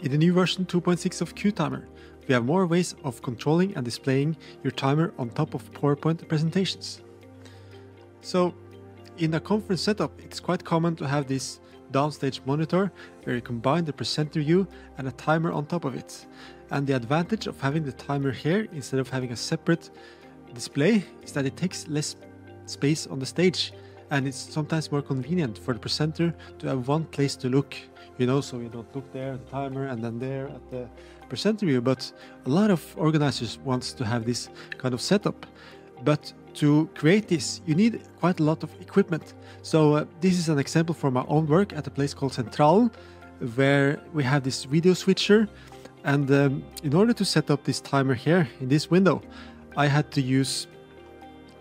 In the new version 2.6 of CueTimer, we have more ways of controlling and displaying your timer on top of PowerPoint presentations. So, in a conference setup, it's quite common to have this downstage monitor where you combine the presenter view and a timer on top of it. And the advantage of having the timer here instead of having a separate display is that it takes less space on the stage and it's sometimes more convenient for the presenter to have one place to look you know so you don't look there at the timer and then there at the presenter view. But a lot of organizers wants to have this kind of setup. But to create this you need quite a lot of equipment. So uh, this is an example from my own work at a place called central where we have this video switcher. And um, in order to set up this timer here in this window i had to use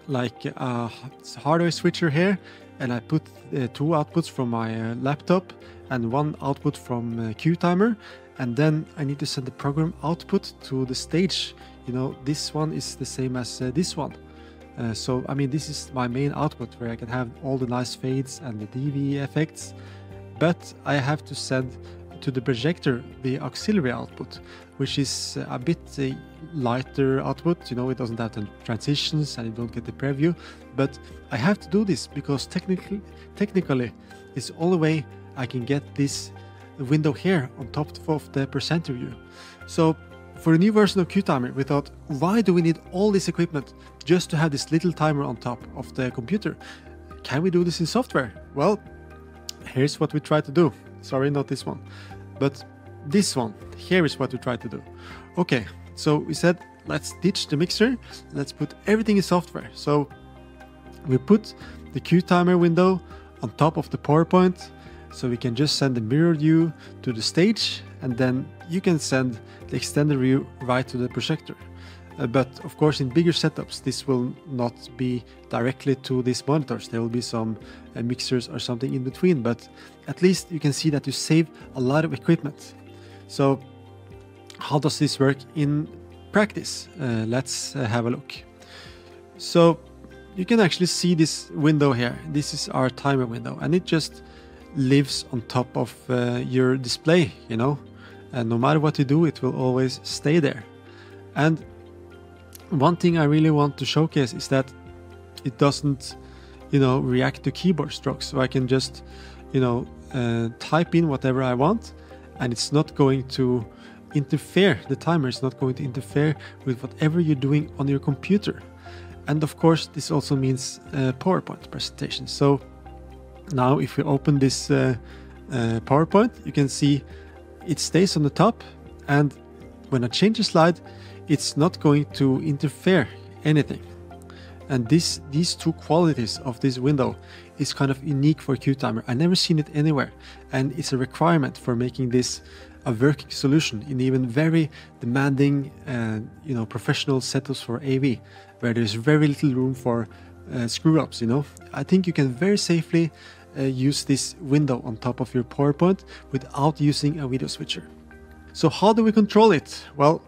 like a hardware switcher here and I put uh, two outputs from my uh, laptop and one output from uh, CueTimer. And then I need to send the program output to the stage. You know this one is the same as uh, this one. Uh, so I mean this is my main output where I can have all the nice fades and the DV effects. But I have to send to the projector the auxiliary output which is a bit uh, lighter output. You know, it doesn't have the transitions and you don't get the preview. But I have to do this because technically, technically, it's the only way I can get this window here on top of the presenter view. So for a new version of CueTimer, we thought, why do we need all this equipment just to have this little timer on top of the computer? Can we do this in software? Well, here's what we try to do. Sorry, not this one. But this one, here is what we try to do. Okay, so we said, let's ditch the mixer, let's put everything in software. So we put the CueTimer window on top of the PowerPoint, so we can just send the mirror view to the stage, and then you can send the extended view right to the projector. Uh, but of course, in bigger setups, this will not be directly to these monitors. There will be some uh, mixers or something in between, but at least you can see that you save a lot of equipment. So how does this work in practice? Uh, let's uh, have a look. So you can actually see this window here. This is our timer window and it just lives on top of uh, your display, you know. And no matter what you do, it will always stay there. And one thing I really want to showcase is that it doesn't, you know, react to keyboard strokes. So I can just, you know, uh, type in whatever I want and it's not going to interfere, the timer is not going to interfere with whatever you're doing on your computer. And of course, this also means uh, PowerPoint presentation. So now if we open this uh, uh, PowerPoint, you can see it stays on the top and when I change the slide, it's not going to interfere anything. And this, these two qualities of this window is kind of unique for CueTimer. I never seen it anywhere, and it's a requirement for making this a working solution in even very demanding, uh, you know, professional setups for AV, where there's very little room for uh, screw ups. You know, I think you can very safely uh, use this window on top of your PowerPoint without using a video switcher. So how do we control it? Well,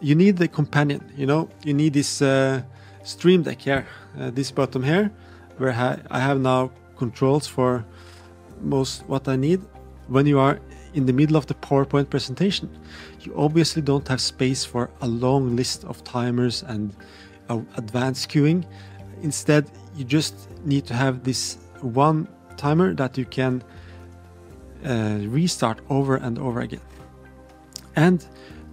you need the companion. You know, you need this uh, Stream Deck here, uh, this bottom here, where I have now controls for most what I need. When you are in the middle of the PowerPoint presentation, you obviously don't have space for a long list of timers and uh, advanced queuing. Instead, you just need to have this one timer that you can uh, restart over and over again. And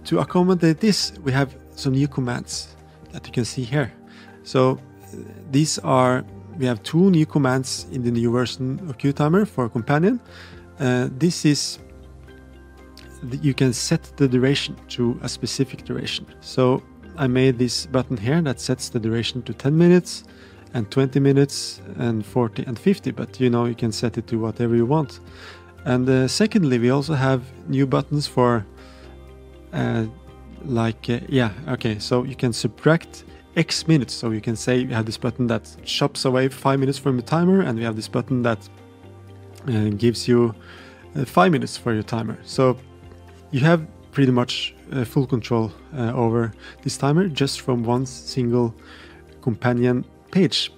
to accommodate this, we have some new commands that you can see here. So these are, we have two new commands in the new version of CueTimer for Companion. Uh, this is, you can set the duration to a specific duration. So I made this button here that sets the duration to 10 minutes and 20 minutes and 40 and 50, but you know, you can set it to whatever you want. And uh, secondly, we also have new buttons for uh, like, uh, yeah, okay, so you can subtract X minutes. So you can say we have this button that chops away five minutes from the timer, and we have this button that uh, gives you uh, five minutes for your timer. So you have pretty much uh, full control over this timer just from one single companion page.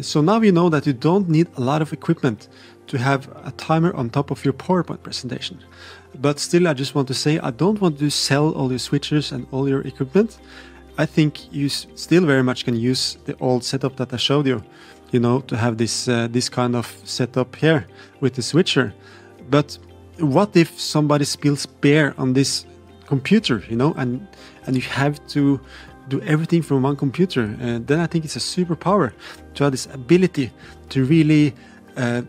So now you know that you don't need a lot of equipment to have a timer on top of your PowerPoint presentation. But still, I just want to say I don't want to sell all your switches and all your equipment. I think you still very much can use the old setup that I showed you, you know, to have this uh, this kind of setup here with the switcher. But what if somebody spills beer on this computer, you know, and and you have to do everything from one computer? Uh, then I think it's a superpower to have this ability to really uh,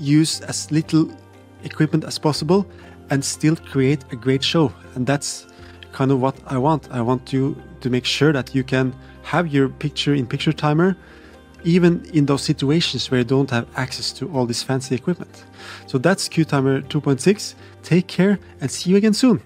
use as little equipment as possible and still create a great show. And that's kind of what I want. I want you to make sure that you can have your picture in picture timer even in those situations where you don't have access to all this fancy equipment. So that's CueTimer 2.6. Take care and see you again soon.